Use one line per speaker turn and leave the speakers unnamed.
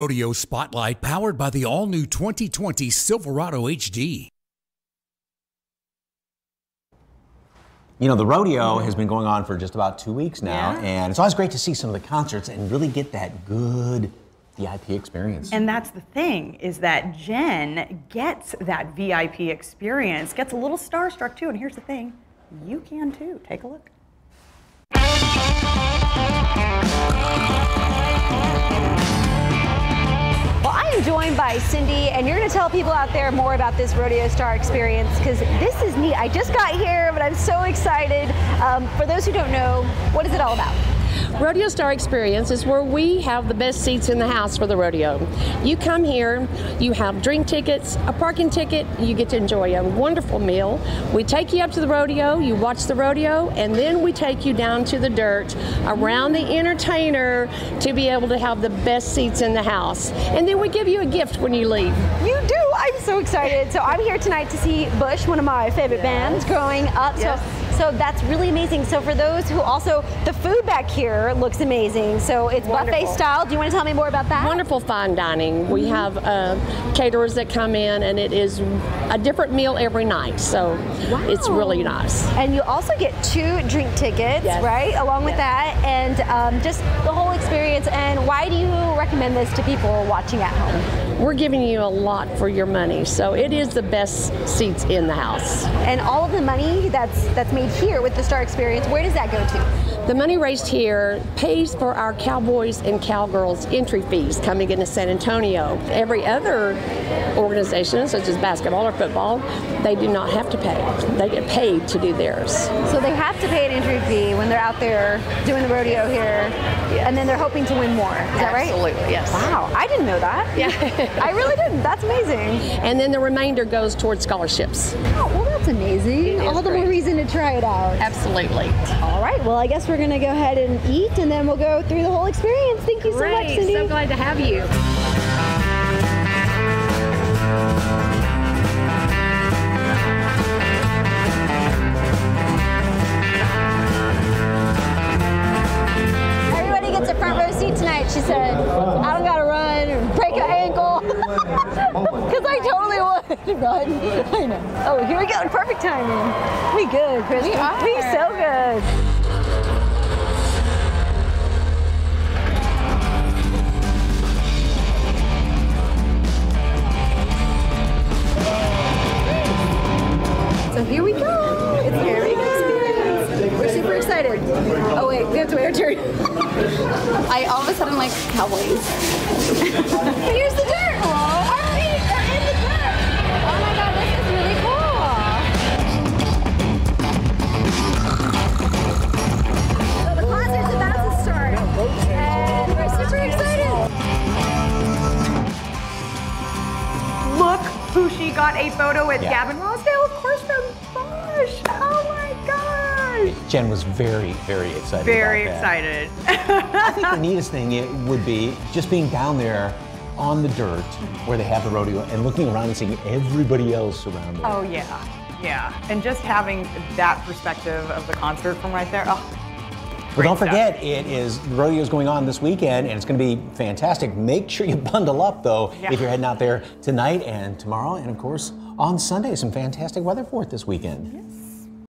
Rodeo Spotlight powered by the all new 2020 Silverado HD.
You know, the rodeo has been going on for just about two weeks now,
Yeah.
and it's always great to see some of the concerts and really get that good VIP experience.
And that's the thing is that Jen gets that VIP experience, gets a little starstruck too. And here's the thing, you can too. Take a look.
By Cindy, and you're going to tell people out there more about this Rodeo Star experience because this is neat. I just got here, but I'm so excited. Um, for those who don't know, what is it all about?
Rodeo Star Experience is where we have the best seats in the house for the rodeo. You come here, you have drink tickets, a parking ticket, you get to enjoy a wonderful meal. We take you up to the rodeo, you watch the rodeo, and then we take you down to the dirt around the entertainer to be able to have the best seats in the house. And then we give you a gift when you leave.
You do. I'm so excited. So I'm here tonight to see Bush, one of my favorite bands growing up.
Yes.
So so that's really amazing. So for those who also the food back here looks amazing. So it's buffet style. Do you want to tell me more about that?
Wonderful fine dining. We have uh, caterers that come in, and it is a different meal every night. So it's really nice.
And you also get two drink tickets,
Yes.
right, along with that, and um, just the whole experience. And why do you recommend this to people watching at home?
We're giving you a lot for your money, so it is the best seats in the house.
And all of the money that's that's made here with the Star Experience, where does that go to?
The money raised here pays for our cowboys and cowgirls entry fees coming into San Antonio. Every other organization, such as basketball or football, they do not have to pay. They get paid to do theirs.
So they have to pay an entry fee when they're out there doing the rodeo here, and then they're hoping to win more. Is that right?
Absolutely, yes.
Wow, I didn't know that.
Yeah.
I really didn't. That's amazing.
And then the remainder goes towards scholarships.
Oh, well, that's amazing. All the more reason to try it out.
Absolutely.
All right. Well, I guess we're gonna go ahead and eat, and then we'll go through the whole experience. Thank you so much,
Great.
Cindy.
So glad to have you.
Everybody gets a front row seat tonight. She said, "I don't gotta run Because I totally would run. I know. Oh, here we go. Perfect timing. We good, Chris. We
are.
We so good. So here we go. It's the Rodeo experience. We're super excited. Oh wait, we have to wait our turn.
I all of a sudden like cowboys.
Here's the dirt.
Look who she got a photo with,
Yeah.
Gavin Rossdale, of course, from Bush. Oh my gosh.
Jen was very, very excited.
Very
about that.
excited.
I think the neatest thing it would be just being down there on the dirt where they have the rodeo and looking around and seeing everybody else around there.
oh yeah, yeah. And just having that perspective of the concert from right there. Oh,
But don't forget,
stuff.
it is the rodeo's going on this weekend, and it's going to be fantastic. Make sure you bundle up, though,
Yeah.
if you're heading out there tonight and tomorrow, and of course on Sunday. Some fantastic weather for it this weekend.